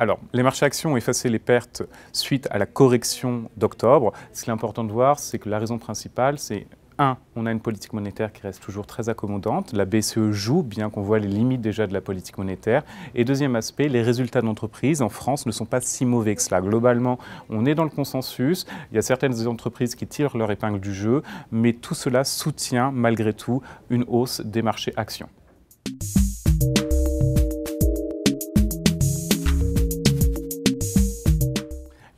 Alors, les marchés actions ont effacé les pertes suite à la correction d'octobre. Ce qui est important de voir, c'est que la raison principale, c'est un, on a une politique monétaire qui reste toujours très accommodante. La BCE joue, bien qu'on voit les limites déjà de la politique monétaire. Et deuxième aspect, les résultats d'entreprise en France ne sont pas si mauvais que cela. Globalement, on est dans le consensus. Il y a certaines entreprises qui tirent leur épingle du jeu, mais tout cela soutient malgré tout une hausse des marchés actions.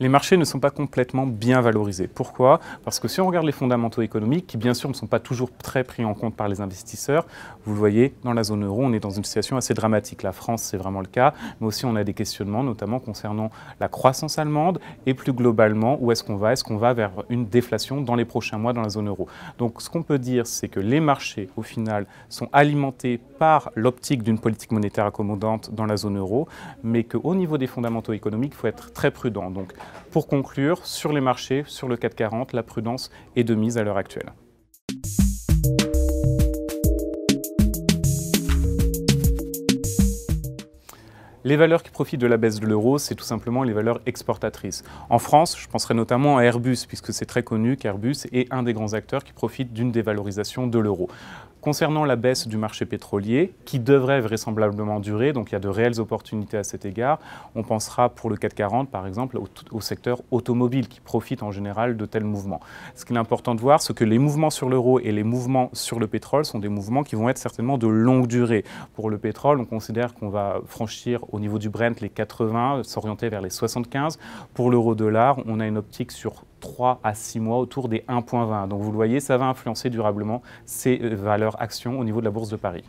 Les marchés ne sont pas complètement bien valorisés. Pourquoi? Parce que si on regarde les fondamentaux économiques, qui bien sûr ne sont pas toujours très pris en compte par les investisseurs, vous le voyez, dans la zone euro, on est dans une situation assez dramatique. La France, c'est vraiment le cas, mais aussi on a des questionnements, notamment concernant la croissance allemande et plus globalement, où est-ce qu'on va? Est-ce qu'on va vers une déflation dans les prochains mois dans la zone euro? Donc ce qu'on peut dire, c'est que les marchés, au final, sont alimentés par l'optique d'une politique monétaire accommodante dans la zone euro, mais qu'au niveau des fondamentaux économiques, il faut être très prudent. Donc pour conclure, sur les marchés, sur le 440, la prudence est de mise à l'heure actuelle. Les valeurs qui profitent de la baisse de l'euro, c'est tout simplement les valeurs exportatrices. En France, je penserai notamment à Airbus, puisque c'est très connu qu'Airbus est un des grands acteurs qui profitent d'une dévalorisation de l'euro. Concernant la baisse du marché pétrolier, qui devrait vraisemblablement durer, donc il y a de réelles opportunités à cet égard, on pensera pour le 440 par exemple au, secteur automobile qui profite en général de tels mouvements. Ce qu'il est important de voir, c'est que les mouvements sur l'euro et les mouvements sur le pétrole sont des mouvements qui vont être certainement de longue durée. Pour le pétrole, on considère qu'on va franchir au niveau du Brent les 80, s'orienter vers les 75. Pour l'euro-dollar, on a une optique sur 3 à 6 mois autour des 1,20. Donc vous le voyez, ça va influencer durablement ces euh, valeurs actions au niveau de la Bourse de Paris.